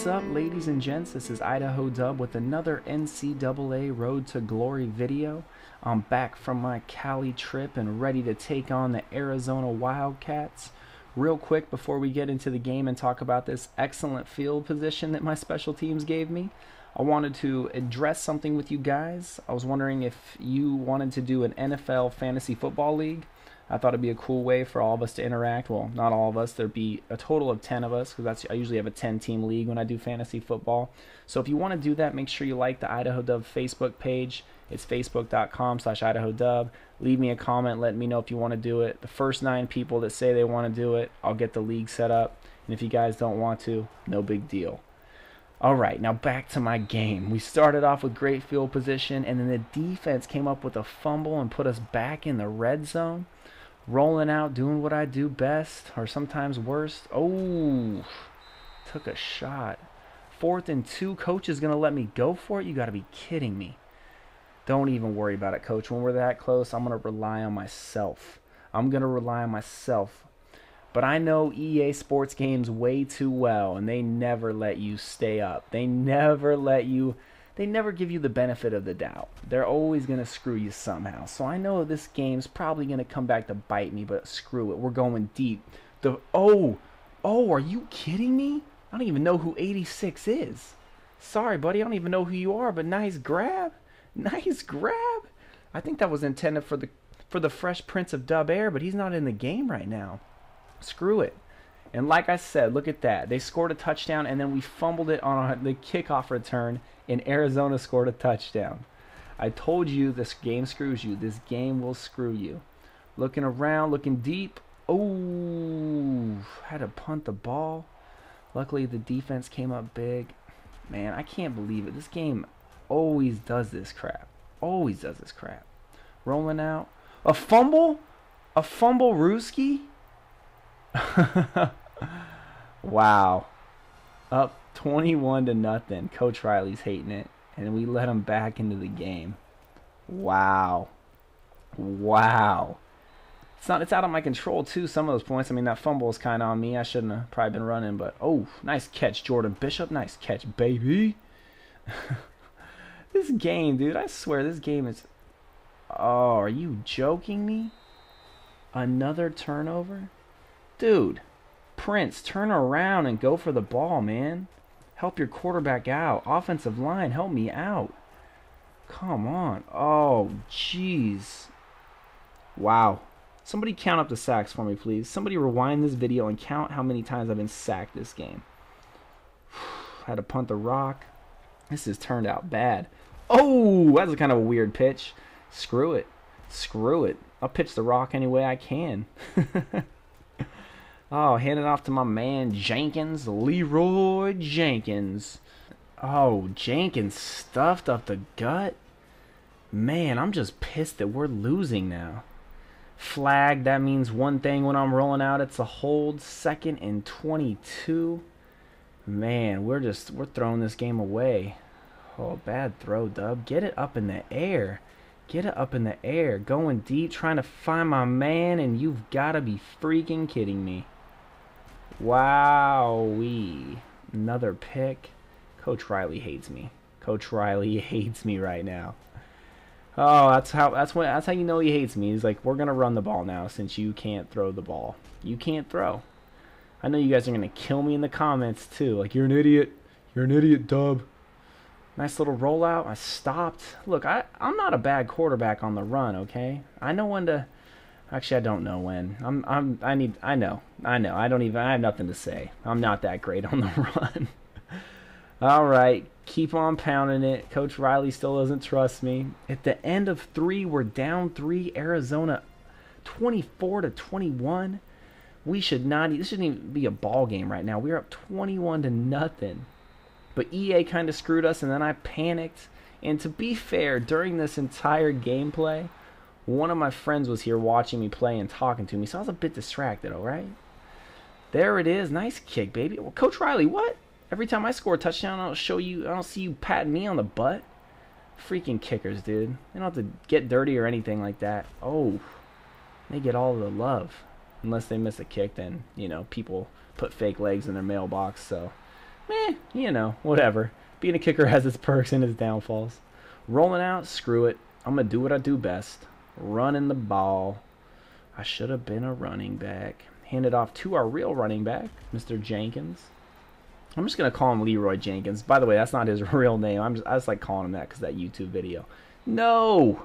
What's up, ladies and gents? This is Idaho Dub with another NCAA Road to Glory video. I'm back from my Cali trip and ready to take on the Arizona Wildcats. Real quick before we get into the game and talk about this excellent field position that my special teams gave me, I wanted to address something with you guys. I was wondering if you wanted to do an NFL fantasy football league. I thought it'd be a cool way for all of us to interact. Well, not all of us. There'd be a total of 10 of us because that's I usually have a 10 team league when I do fantasy football. So if you want to do that, make sure you like the Idaho Dub Facebook page. It's facebook.com slash Idaho Dub. Leave me a comment. Let me know if you want to do it. The first nine people that say they want to do it, I'll get the league set up. And if you guys don't want to, no big deal. All right, now back to my game. We started off with great field position, and then the defense came up with a fumble and put us back in the red zone rolling out, doing what I do best, or sometimes worst. Oh, took a shot. Fourth and two, coach is going to let me go for it? You got to be kidding me. Don't even worry about it, coach. When we're that close, I'm going to rely on myself. I'm going to rely on myself. But I know EA Sports games way too well, and they never let you stay up. They never let you they never give you the benefit of the doubt. They're always going to screw you somehow. So I know this game's probably going to come back to bite me, but screw it. We're going deep. The oh, oh, are you kidding me? I don't even know who 86 is. Sorry, buddy, I don't even know who you are, but nice grab. Nice grab. I think that was intended for the for the Fresh Prince of Dub Air, but he's not in the game right now. Screw it. And like I said, look at that. They scored a touchdown and then we fumbled it on the kickoff return and Arizona scored a touchdown. I told you this game screws you. This game will screw you. Looking around, looking deep. Oh, had to punt the ball. Luckily, the defense came up big. Man, I can't believe it. This game always does this crap. Always does this crap. Rolling out. A fumble? A fumble Rooski? wow. Up 21 to nothing. Coach Riley's hating it. And we let him back into the game. Wow. Wow. It's not it's out of my control too, some of those points. I mean that fumble is kinda on me. I shouldn't have probably been running, but oh, nice catch, Jordan Bishop. Nice catch, baby. this game, dude, I swear this game is Oh, are you joking me? Another turnover? Dude, Prince, turn around and go for the ball, man. Help your quarterback out. Offensive line, help me out. Come on. Oh, jeez. Wow. Somebody count up the sacks for me, please. Somebody rewind this video and count how many times I've been sacked this game. Had to punt the rock. This has turned out bad. Oh, that's a kind of a weird pitch. Screw it. Screw it. I'll pitch the rock any way I can. Oh, hand it off to my man Jenkins, Leroy Jenkins. Oh, Jenkins stuffed up the gut. Man, I'm just pissed that we're losing now. Flag, that means one thing when I'm rolling out. It's a hold, second and 22. Man, we're just, we're throwing this game away. Oh, bad throw, Dub. Get it up in the air. Get it up in the air. Going deep, trying to find my man, and you've got to be freaking kidding me. Wowee. Another pick. Coach Riley hates me. Coach Riley hates me right now. Oh, that's how that's when that's how you know he hates me. He's like, we're gonna run the ball now since you can't throw the ball. You can't throw. I know you guys are gonna kill me in the comments too. Like you're an idiot. You're an idiot, Dub. Nice little rollout. I stopped. Look, I I'm not a bad quarterback on the run. Okay, I know when to Actually, I don't know when. I'm I'm I need I know. I know. I don't even I have nothing to say. I'm not that great on the run. All right, keep on pounding it. Coach Riley still doesn't trust me. At the end of 3, we're down 3 Arizona 24 to 21. We should not this shouldn't even be a ball game right now. We're up 21 to nothing. But EA kind of screwed us and then I panicked. And to be fair, during this entire gameplay, one of my friends was here watching me play and talking to me, so I was a bit distracted, alright? There it is. Nice kick, baby. Well, Coach Riley, what? Every time I score a touchdown, I don't show you, I don't see you patting me on the butt. Freaking kickers, dude. They don't have to get dirty or anything like that. Oh, they get all the love. Unless they miss a kick, then, you know, people put fake legs in their mailbox, so eh, you know, whatever. Being a kicker has its perks and its downfalls. Rolling out, screw it. I'm going to do what I do best. Running the ball. I should have been a running back. Hand it off to our real running back, Mr. Jenkins. I'm just going to call him Leroy Jenkins. By the way, that's not his real name. I'm just, I just like calling him that because that YouTube video. No!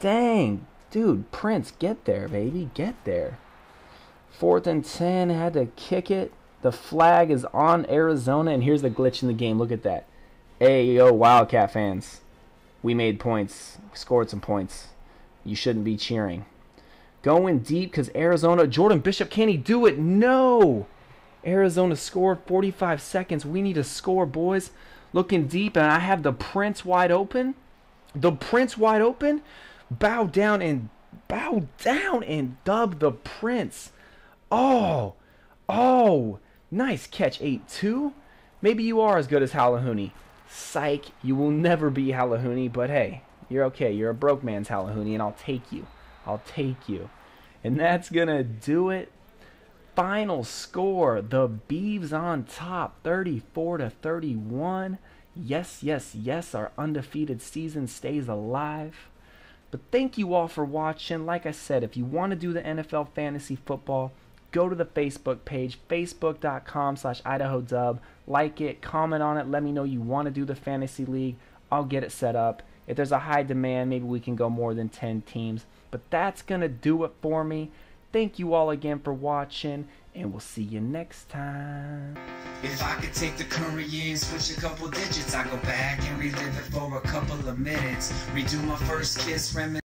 Dang. Dude, Prince, get there, baby. Get there. Fourth and 10, had to kick it. The flag is on Arizona, and here's the glitch in the game. Look at that. Hey, yo, Wildcat fans. We made points, scored some points. You shouldn't be cheering. Going deep because Arizona, Jordan Bishop, can he do it? No! Arizona scored 45 seconds. We need to score, boys. Looking deep, and I have the Prince wide open. The Prince wide open. Bow down and bow down and dub the Prince. Oh, oh. Nice catch, 8-2. Maybe you are as good as Halahuni. Psych, you will never be Halahuni, but hey, you're okay. You're a broke man's Halahuni, and I'll take you. I'll take you. And that's going to do it. Final score, the Beavs on top, 34 to 31. Yes, yes, yes, our undefeated season stays alive. But thank you all for watching. Like I said, if you want to do the NFL fantasy football, go to the Facebook page, facebook.com slash Idaho Dub. Like it, comment on it, let me know you want to do the fantasy league. I'll get it set up. If there's a high demand, maybe we can go more than 10 teams. But that's going to do it for me. Thank you all again for watching, and we'll see you next time. If I could take the current year and switch a couple digits, I go back and relive it for a couple of minutes. Redo my first kiss, reminisce.